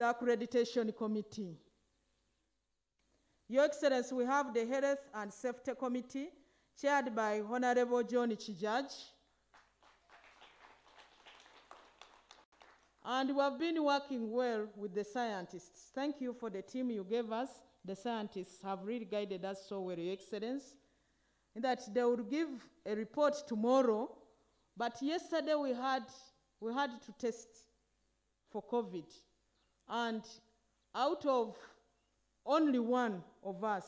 the Accreditation Committee. Your Excellency, we have the Health and Safety Committee, chaired by Honorable John Chijaj. And we have been working well with the scientists. Thank you for the team you gave us. The scientists have really guided us so well, Your Excellency. In that they will give a report tomorrow, but yesterday we had, we had to test for COVID. And out of only one of us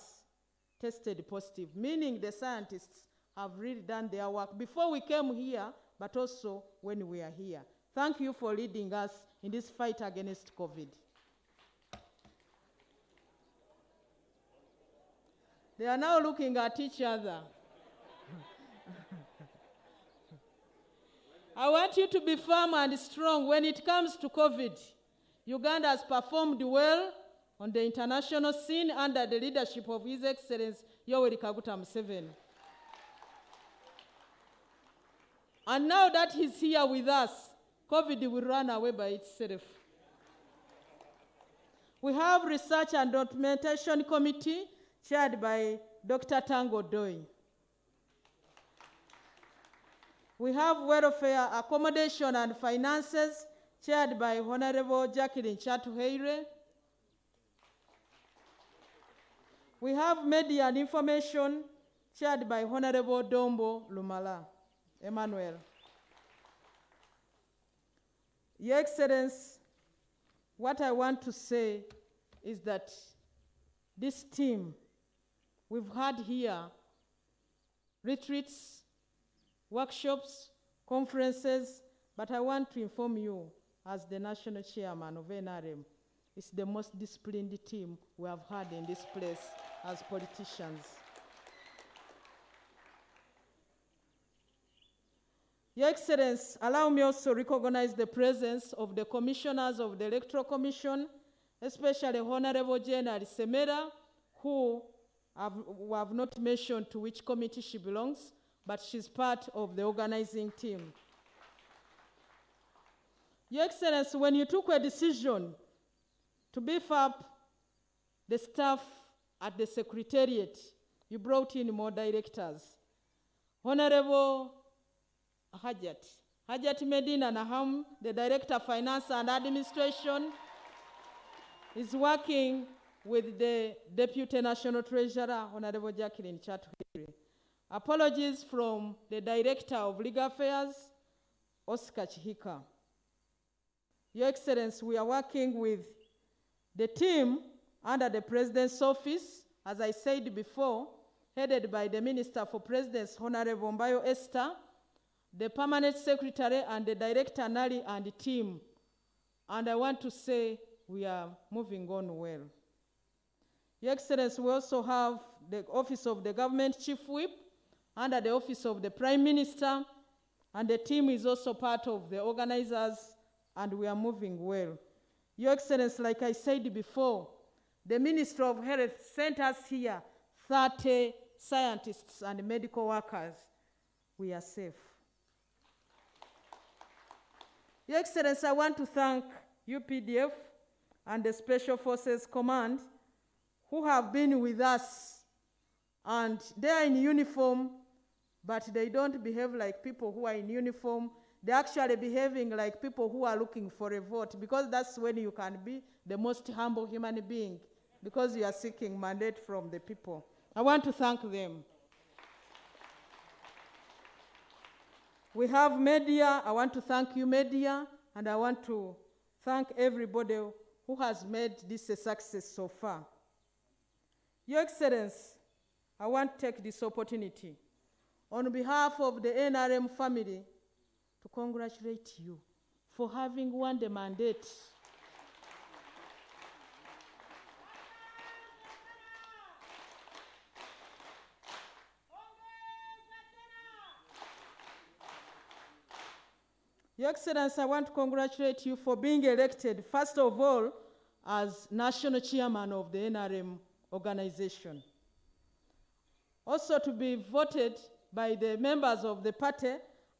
tested positive, meaning the scientists have really done their work before we came here, but also when we are here. Thank you for leading us in this fight against COVID. They are now looking at each other. I want you to be firm and strong when it comes to COVID. Uganda has performed well on the international scene under the leadership of His Excellency Yoweri Kaguta Museveni. And now that he's here with us, COVID will run away by itself. We have Research and Documentation Committee chaired by Dr. Tanga Odoi. We have Welfare, Accommodation and Finances chaired by Honorable Jacqueline Kyatuheire. We have Media and Information chaired by Honorable Dombo Lumala Emmanuel. Your Excellency, what I want to say is that this team, we've had here retreats, workshops, conferences, but I want to inform you, as the national chairman of NRM, it's the most disciplined team we have had in this place as politicians. Your Excellency, allow me also to recognize the presence of the commissioners of the Electoral Commission, especially Honorable General Semera, who have, have not mentioned to which committee she belongs, but she's part of the organizing team. Your Excellency, when you took a decision to beef up the staff at the Secretariat, you brought in more directors. Honorable Hajat, Hajat Medina Naham, the Director of Finance and Administration, is working with the Deputy National Treasurer, Honorable Jacqueline Kyatuheire. Apologies from the Director of Legal Affairs, Oscar Kihika. Your Excellency, we are working with the team under the President's office, as I said before, headed by the Minister for President's Honorable Mbayo Esther, the Permanent Secretary and the Director Nali and the team. And I want to say we are moving on well. Your Excellency, we also have the Office of the Government Chief Whip under the Office of the Prime Minister, and the team is also part of the organizers, and we are moving well. Your Excellency, like I said before, the Minister of Health sent us here 30 scientists and medical workers. We are safe. Your Excellency, I want to thank UPDF and the Special Forces Command who have been with us. And they are in uniform, but they don't behave like people who are in uniform. They're actually behaving like people who are looking for a vote because that's when you can be the most humble human being because you are seeking mandate from the people. I want to thank them. We have media. I want to thank you, media, and I want to thank everybody who has made this a success so far. Your Excellency, I want to take this opportunity on behalf of the NRM family to congratulate you for having won the mandate. Your Excellency, I want to congratulate you for being elected, first of all, as national chairman of the NRM organization. Also to be voted by the members of the party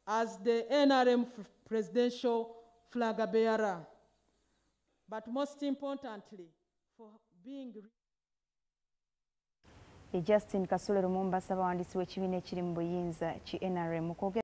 as the NRM presidential flag bearer. but most importantly, for being Justine Kasule Lumumba Ssabawandiisi w'ekibiina ekiri mu buyinza ki NRM